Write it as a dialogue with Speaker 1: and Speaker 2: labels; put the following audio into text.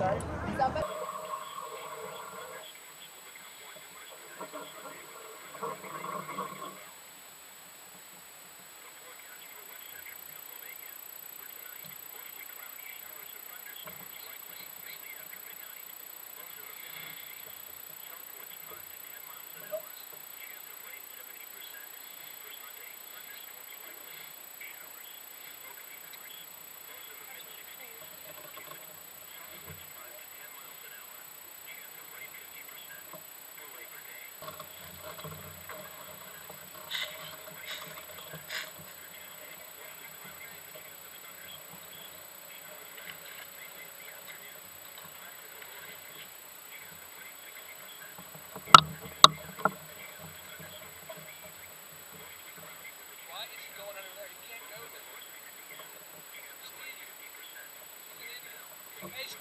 Speaker 1: Sorry?
Speaker 2: location.